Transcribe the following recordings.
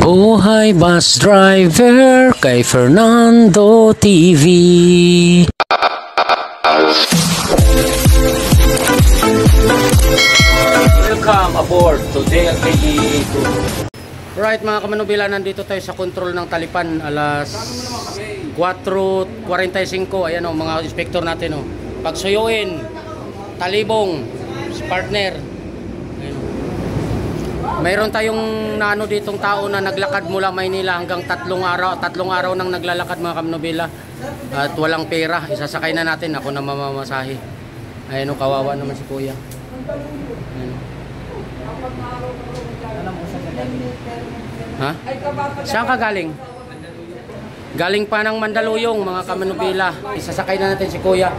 Buhay Bus Driver kay Fernando TV. Welcome aboard to DLKE 2. Right mga kamanubila, nandito tayo sa control ng Talipan alas 4.45. Ayan o, mga inspector natin o. Pagsuyuin, talibong, partner. Mayroon tayong naano ditong tao na naglakad mula Maynila hanggang tatlong araw, tatlong araw nang naglalakad mga kamanubila. At walang pera, isasakay na natin, ako na mamamasahe. Ayan o, kawawa naman si kuya. Ha? Saan ka galing? Galing pa ng Mandaluyong, mga kamanubila. Isasakay na natin si Kuya.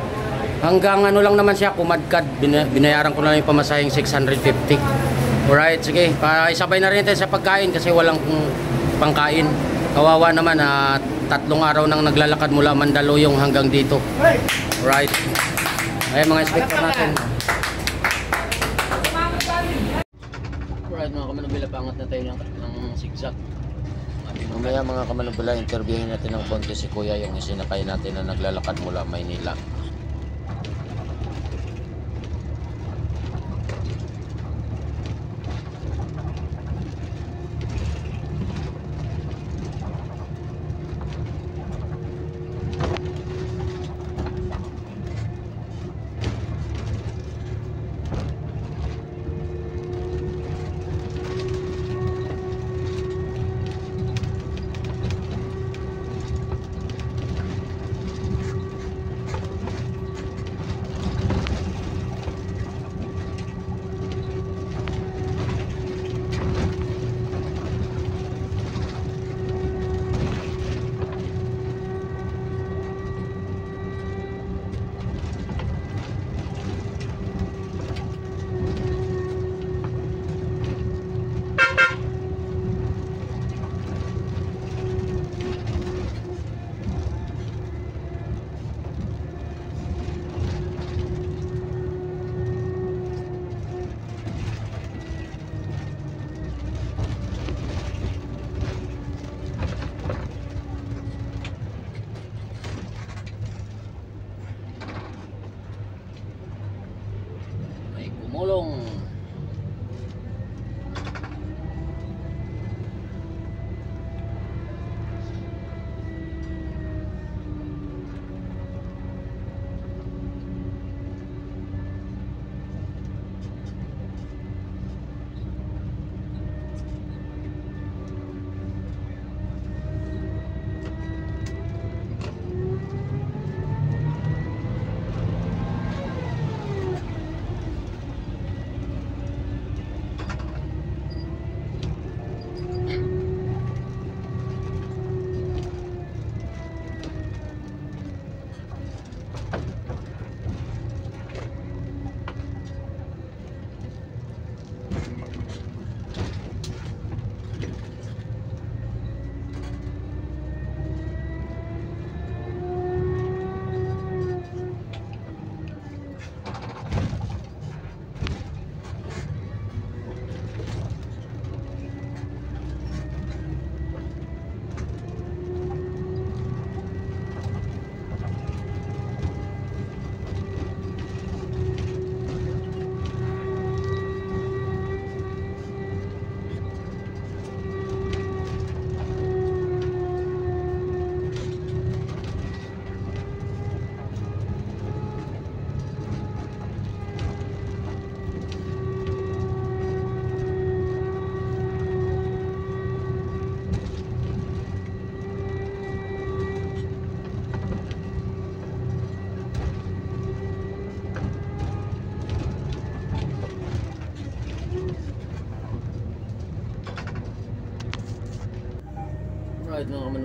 Hanggang ano lang naman siya, kumadkad. Bina- Binayaran ko na lang yung pamasahing 650. Alright, sige. Pa isabay na rin tayo sa pagkain kasi walang pangkain. Kawawa naman na tatlong araw nang naglalakad mula Mandaluyong hanggang dito. Alright. Ayan mga inspector natin. Alright mga kamanubila, pangat na tayo ng, ng zigzag. Mamaya mga kamalubala, interviewin natin ng konti si Kuya yung isinakay natin na naglalakad mula Maynila.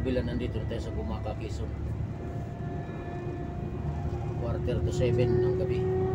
Kamanubila, nandito na tayo sa Bumaka, Quezon. Quarter to 7 ng gabi.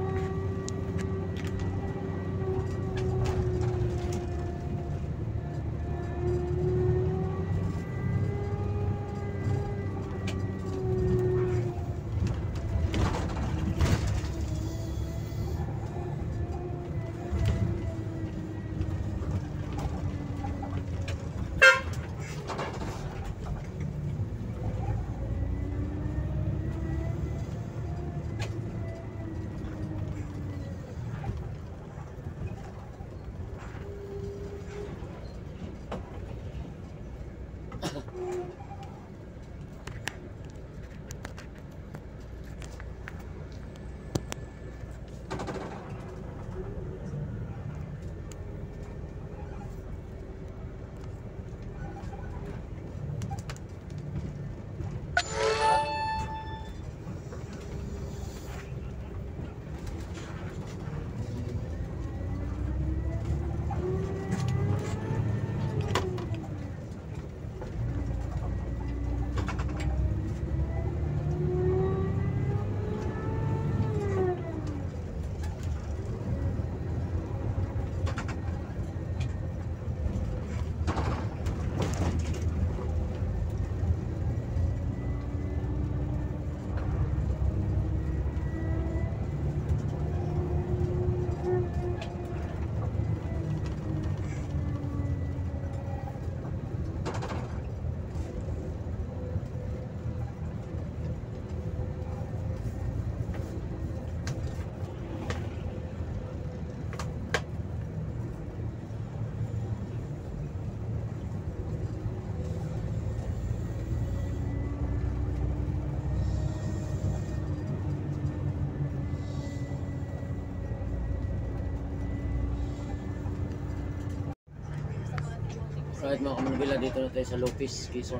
Right mga kamanubila, dito na tayo sa Lopez, Quezon.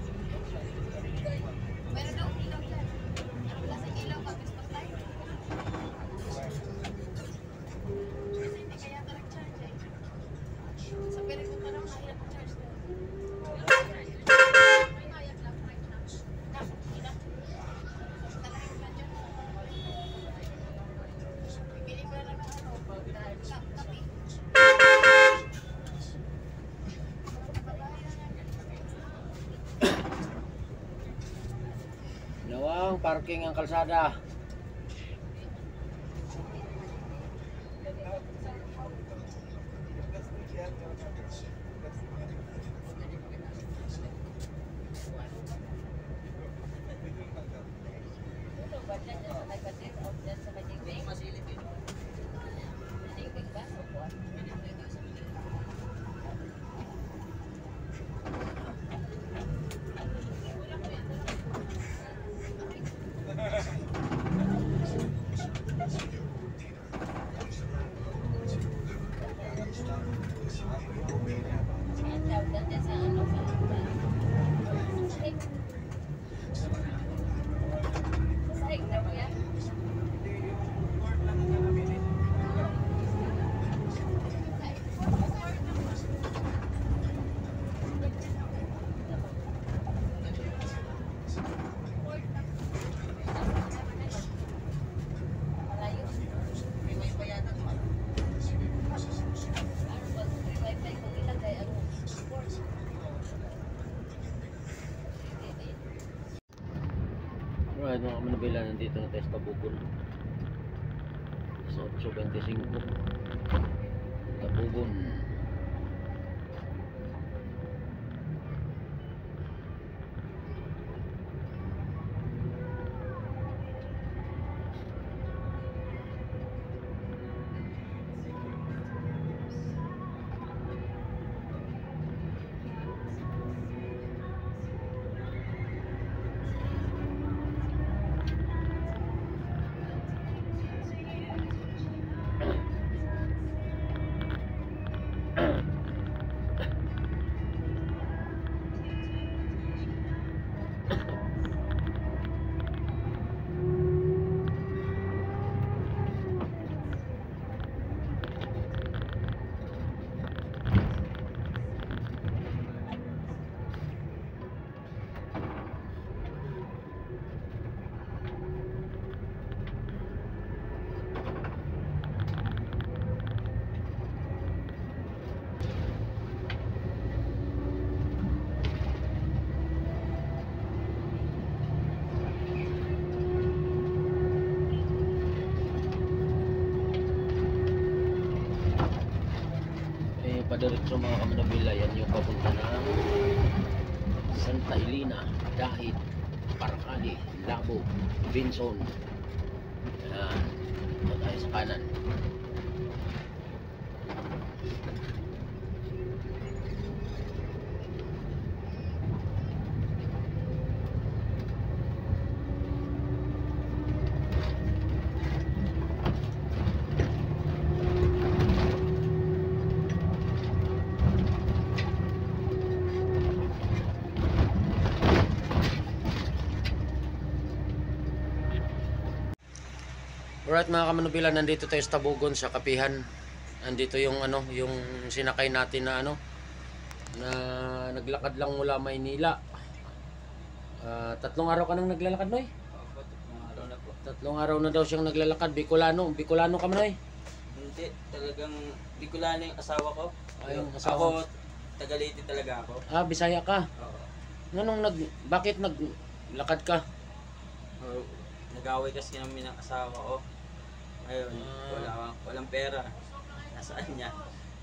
saking Angkal Sada. dito na tayo sa Tabuco na. So, so 25. diretso mga kamanabila yan yung papunta ng Santa Elena Dahit Parkali Labo Vinson. Yan. Uh, tayo sa kanan mga kamanubila, nandito tayo sa Tabugon sa Kapihan. Nandito yung ano, yung sinakay natin na ano na naglakad lang mula Maynila. Ah, tatlong araw ka nang naglalakad, Noy? Araw na po. Tatlong araw na daw siyang naglalakad. Bicolano, Bicolano ka Noy? Hindi, talagang Bicolano yung asawa ko. Ay, yung Ako, asawa. Tagaliti talaga ako. Ah, Bisaya ka. Oo. Nanong nag bakit naglakad ka? Oh, nag-away kasi kami ng asawa ko. Ayun, wala, walang pera. Nasaan niya?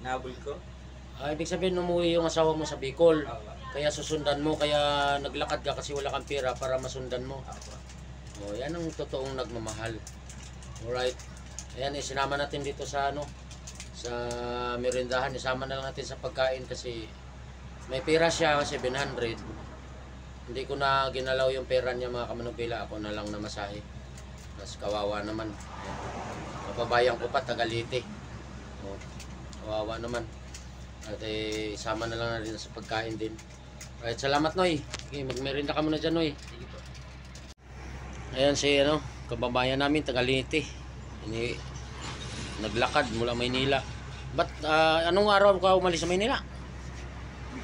Nabol ko. Ah, ibig sabihin umuwi yung asawa mo sa Bicol. Kaya susundan mo, kaya naglakad ka kasi wala kang pera para masundan mo. Oh, yan ang totoong nagmamahal. Alright. Ayan, isinama natin dito sa ano, sa merindahan. Isama na lang natin sa pagkain kasi may pera siya, 700. Hindi ko na ginalaw yung pera niya mga kamanubila. Ako na lang namasahe. Mas kawawa naman. Ayan. Kababayan ko pa, Tagalite. Oh, kawawa naman. At eh, isama na lang natin sa pagkain din. Alright, salamat Noy. Sige, magmerinda ka muna dyan Noy. Ayan si ano, kababayan namin, Tagalite. Ini, naglakad mula Maynila. Ba't ah, anong araw ka umalis sa Maynila?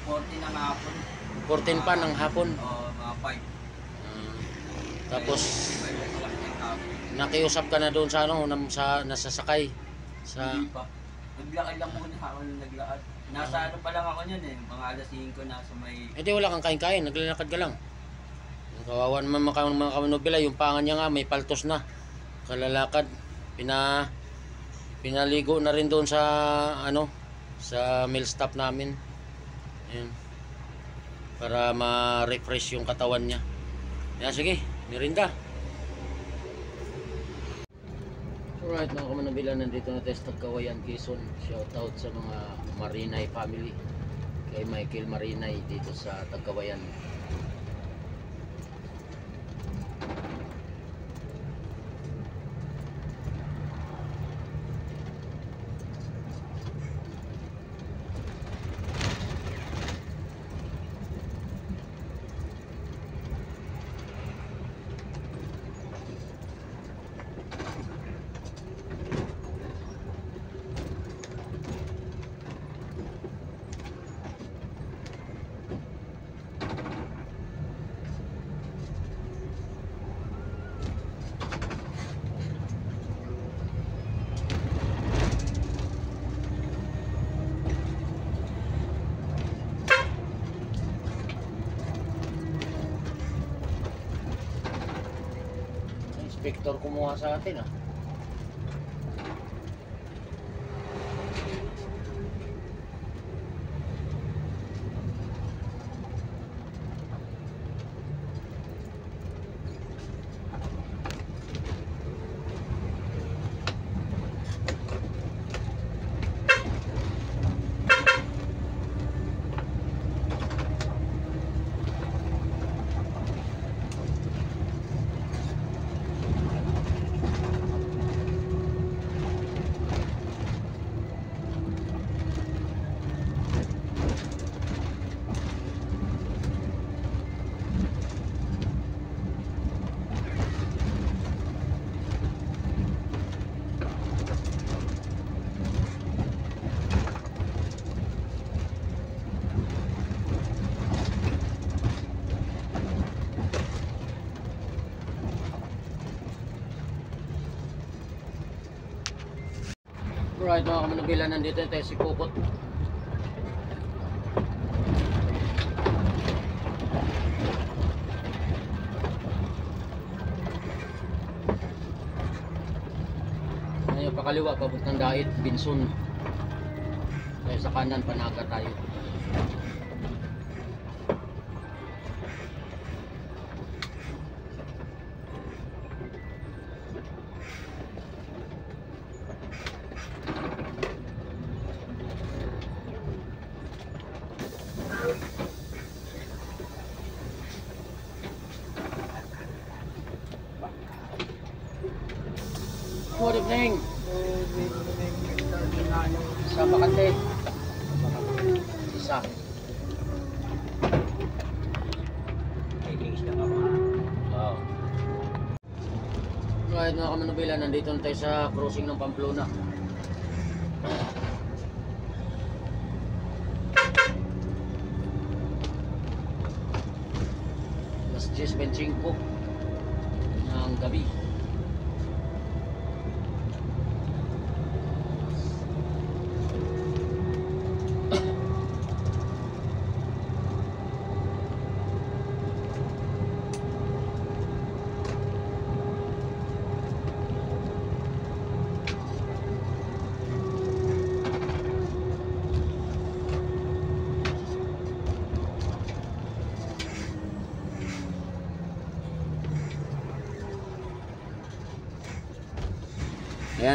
40 na nga hapon. 14 pa ng hapon. O, mga 5. Ah, tapos, 5 o'clock ng hapon. Nakiusap ka na doon sa ano, nam- sa nasasakay. Sa, Hindi pa. Naglakad lang muna ako nung naglakad. Nasa ano pa lang ako niyan eh. Mga alas 5 nasa may... edi wala kang kain-kain, naglalakad ka lang. Kawawa naman mga, mga kamanubila, yung pangan niya nga may paltos na. Kalalakad, pina pinaligo na rin doon sa ano, sa meal stop namin. Ayan. Para ma-refresh yung katawan niya. Yan, sige, mirinda. Alright mga kamanubila, nandito na tayo sa Tagkawayan, Quezon. Shout out sa mga Marinay family. Kay Michael Marinay dito sa Tagkawayan. Inspector kumuha sa atin ah. Alright mga kamanubila, nandito na tayo si Pukot. Ngayon pakaliwa, papuntang Dait, Binsun. Kaya sa kanan, Panaga tayo. Good evening. Sa Makante. Isa. Wow. Right mga kamanubila, nandito na tayo sa crossing ng Pamplona. Alas 10.25 ng gabi.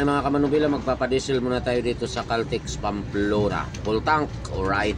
Ayan mga kamanubila, magpapadiesel muna tayo dito sa Caltex Pamplona. Full tank, alright.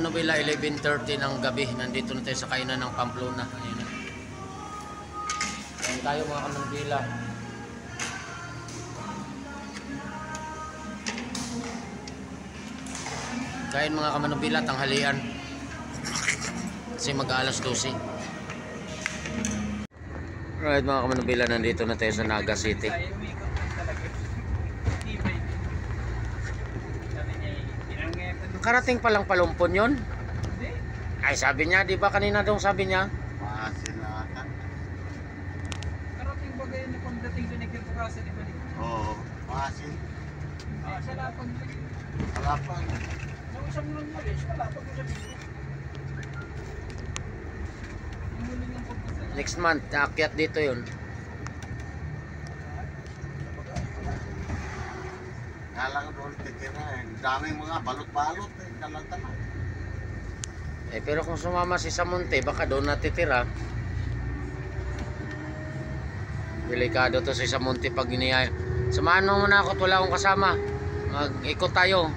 Kamanubila, 11.30 ng gabi. Nandito na tayo sa kainan ng Pamplona. Ayun na. Ayun tayo mga kamanubila. Kain mga kamanubila, tanghalian. Kasi mag-aalas 12. Alright mga kamanubila, nandito na tayo sa Naga City. Tayo may ikot lang talaga. Tibay. Sabi niya, pinangyayatan. Karating palang palumpon yon. Hindi. Ay sabi niya, di ba kanina daw sabi niya? Masilatan. Karating bagay na pagdating sa nagkatukasan ni Balik. Oo. Masil. Ah, sa lapag. Kalapan. Nung isang lang malis, kalapag ko sa bigla. Yung huling ng pagkasal. Next month, aakyat dito yun. Kala ko doon titira eh. Daming mga balot-balot eh. Kalata na. Eh, pero kung sumama si Samonte, baka doon natitira. Delikado to si Samonte pag iniyay. Samahan mo muna ako wala akong kasama. Mag-ikot tayo.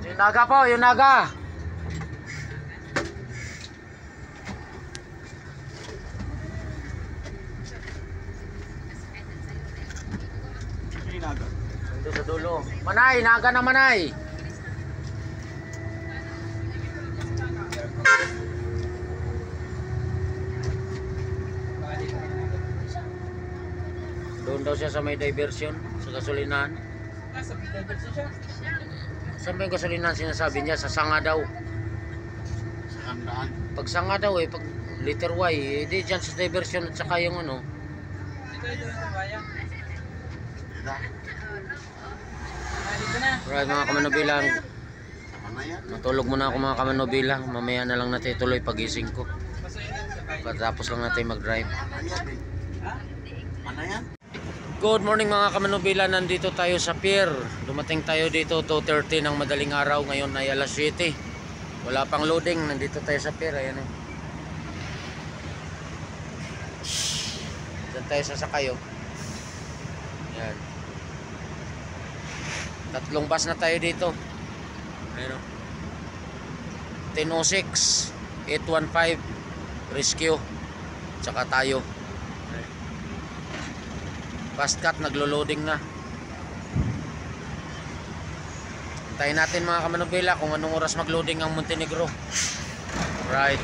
Yung naga po, yung naga. Manay, naga na manay. Doon daw siya sa may diversion, sa gasolinahan. Saan ba yung gasolinahan sinasabi niya? Sa sanga daw. Sa. Pag sanga daw eh, pag liter Y, eh, di dyan sa diversion at saka yung ano. Dito ito sa bayan. Dito. Alright mga kamanobilang, natulog muna ako mga kamanobilang. Mamaya na lang natin tuloy pagising ko. Pagkatapos lang natin eh? Ano yan? Good morning mga kamanubila, nandito tayo sa pier. Dumating tayo dito 2.30 ng madaling araw, ngayon ay alas 7. Wala pang loading, nandito tayo sa pier, ayan o. Diyan tayo sasakay o. Ayan. Tatlong bus na tayo dito. Ayan o. 1006, 815, rescue, tsaka tayo. Fast cut, naglo-loading na. Tayo natin mga kamanubila kung anong oras mag-loading ang Montenegro. Right.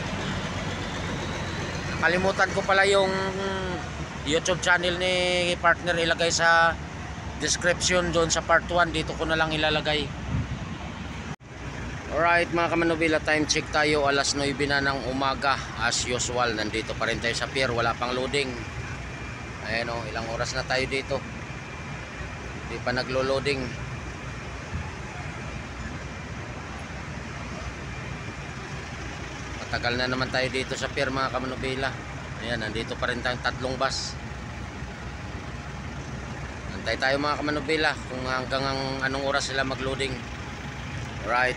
Nakalimutan ko pala yung YouTube channel ni partner ilagay sa description doon sa part 1. Dito ko na lang ilalagay. Alright mga kamanubila, time check tayo. Alas 9 na ng umaga. As usual, nandito pa rin tayo sa pier. Wala pang loading. Ayan o, ilang oras na tayo dito. Hindi pa naglo-loading. Matagal na naman tayo dito sa pier mga kamanubila. Ayan, nandito pa rin tayong tatlong bus. Antay tayo mga kamanubila kung hanggang ang, anong oras sila mag-loading. Right.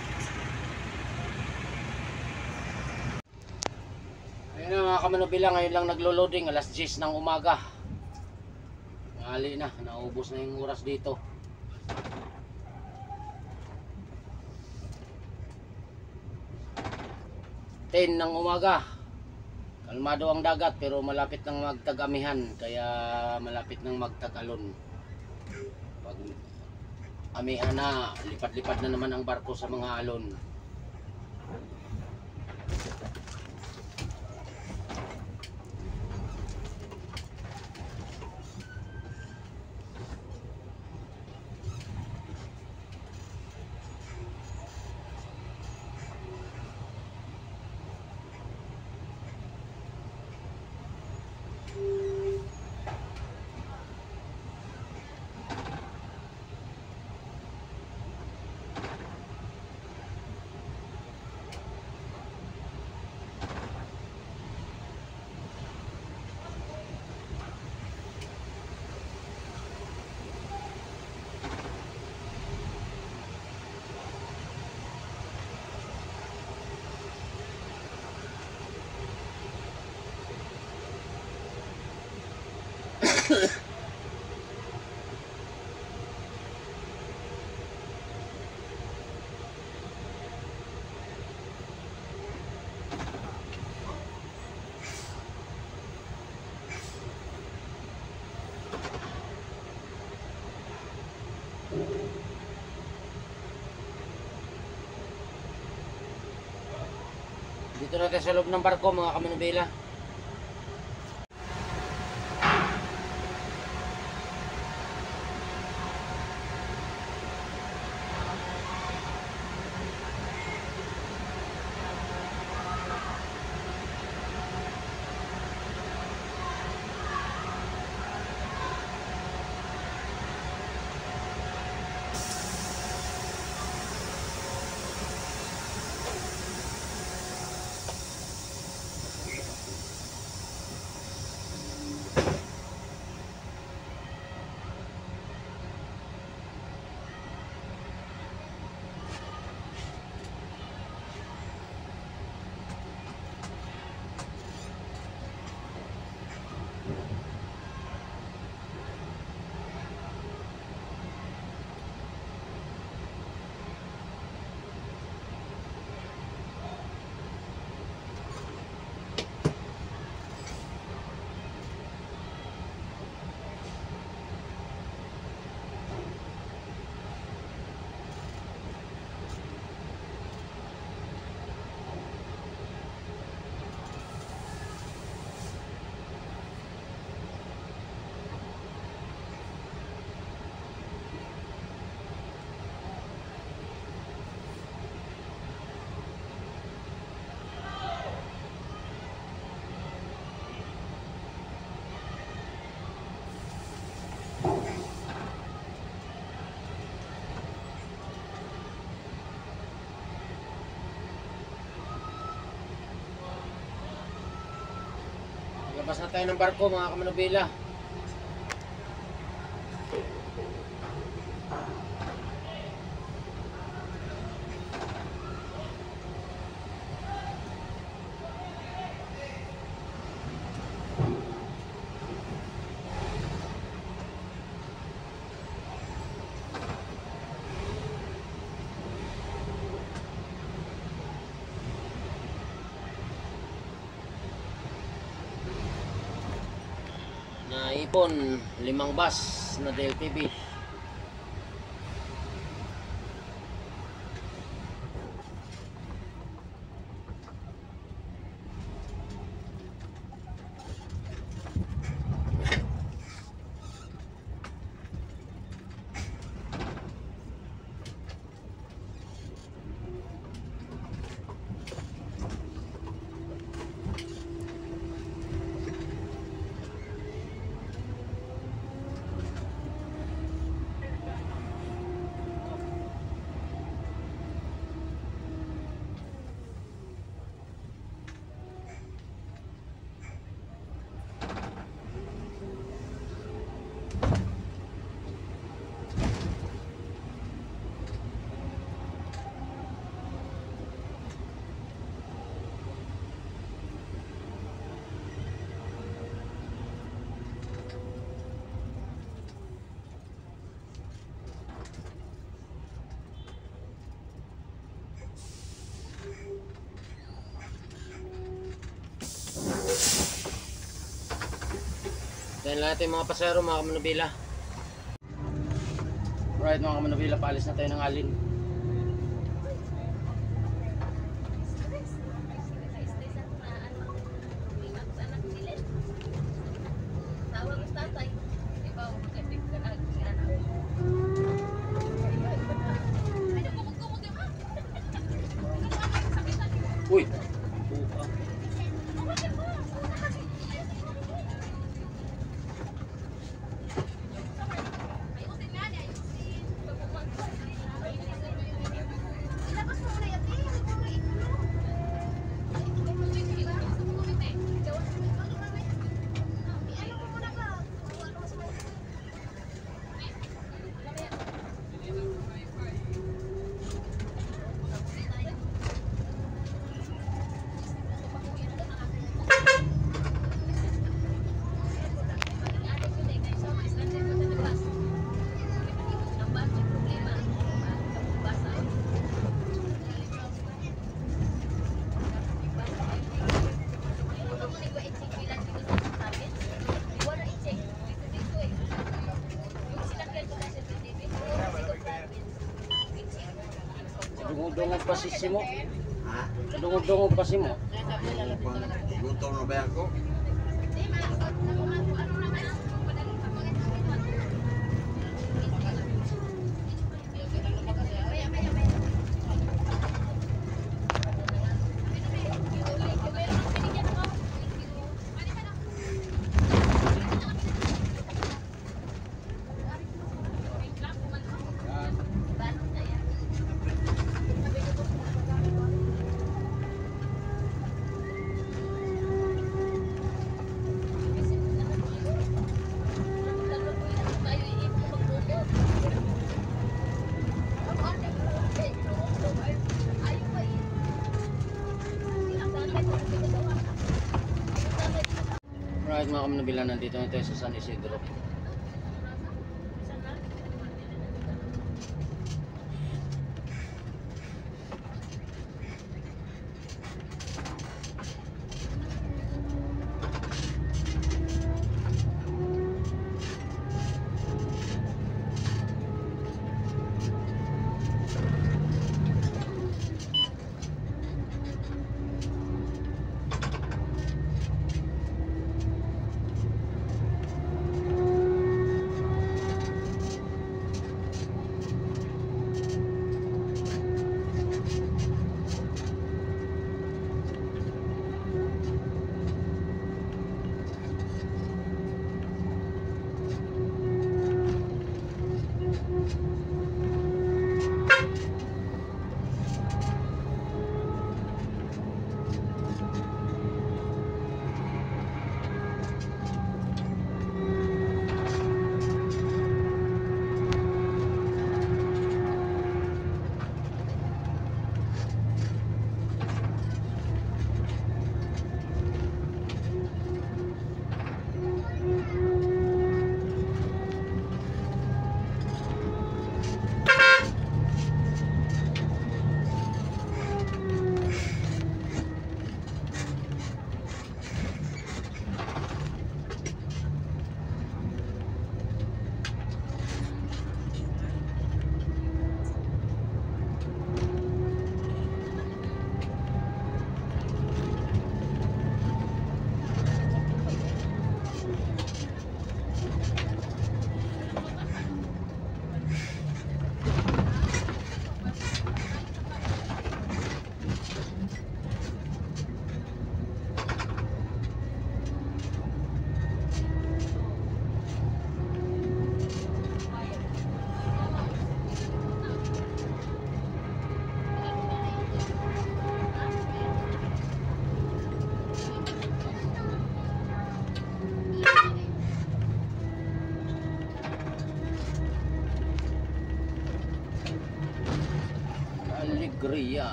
Ayun na mga kamanubila, ngayon lang naglo-loading, alas 10 ng umaga. Ngali na, naubos na yung oras dito. Ten ng umaga. Kalmado ang dagat pero malapit nang magtagamihan kaya malapit nang magtagalon. Pag amihan na, lipat-lipat na naman ang barko sa mga alon. Dito natin sa loob ng barko mga kamanubila. Labas na tayo ng barko mga kamanubila. Naipon, limang bus na DLTV. Dahil natin mga pasero, mga kamanubila. Right mga kamanubila, paalis na tayo ng alin. Tawag sa tatay. Iba, magkatip ka na. Ay, nakumag-kumag yung ha? Sakitan. Uy! Ayusin nga niya, ayusin. Ilabas mo muna yan, eh. Ano mo muna ba? Ano mas mo? Dungog-dungog pa si Simo. Ha? Dungog-dungog pa si mo. Luto na ba ako? Mga kamanubila, nandito na tayo sa San Isidro.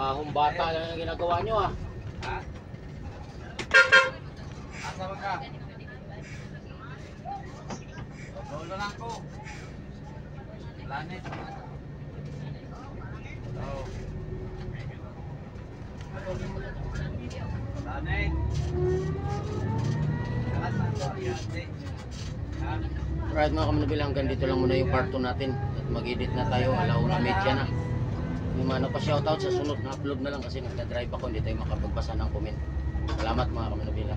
Trabahong bata lang ang ginagawa nyo ah. Ha? Asa ba ka? Lolo lang ko. Planet. Oh. Planet. Right mga kamanubila, hanggang dito lang muna yung part 2 natin. At mag-edit na tayo, alaw na media na. Mga pa shoutout sa sunod na upload na lang kasi nagda-drive ako, hindi tayo makapagbasa ng comment. Salamat mga kamanubila.